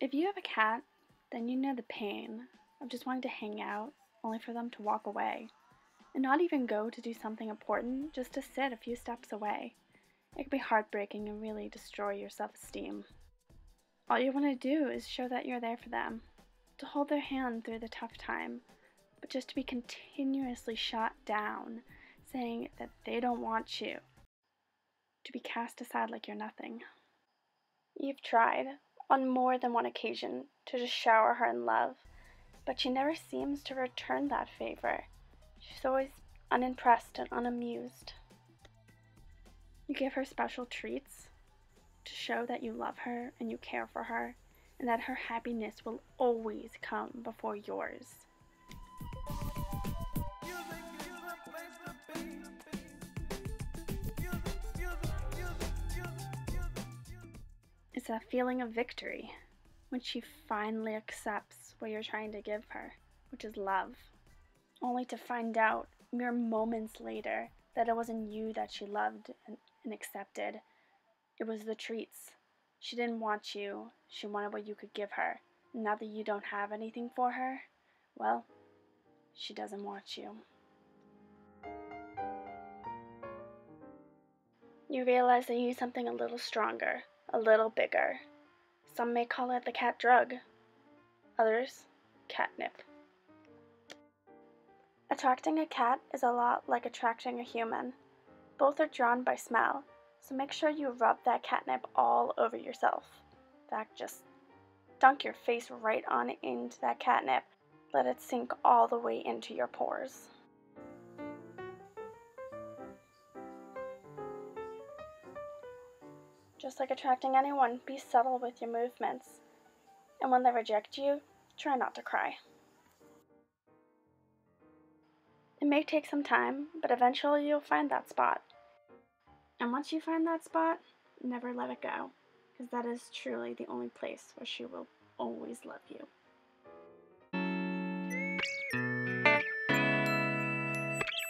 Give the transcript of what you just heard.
If you have a cat, then you know the pain of just wanting to hang out only for them to walk away. And not even go to do something important, just to sit a few steps away. It can be heartbreaking and really destroy your self esteem. All you want to do is show that you're there for them, to hold their hand through the tough time, but just to be continuously shot down, saying that they don't want you, to be cast aside like you're nothing. You've tried, on more than one occasion, to just shower her in love, but she never seems to return that favor. She's always unimpressed and unamused. You give her special treats to show that you love her and you care for her, and that her happiness will always come before yours. It's that feeling of victory when she finally accepts what you're trying to give her, which is love, only to find out mere moments later that it wasn't you that she loved and, and accepted. It was the treats. She didn't want you, she wanted what you could give her. Now that you don't have anything for her, well, she doesn't want you. You realize that you need something a little stronger, a little bigger. Some may call it the cat drug, others, catnip. Attracting a cat is a lot like attracting a human. Both are drawn by smell, so make sure you rub that catnip all over yourself. In fact, just dunk your face right on into that catnip. Let it sink all the way into your pores. Just like attracting anyone, be subtle with your movements. And when they reject you, try not to cry. It may take some time, but eventually you'll find that spot. And once you find that spot, never let it go, because that is truly the only place where she will always love you.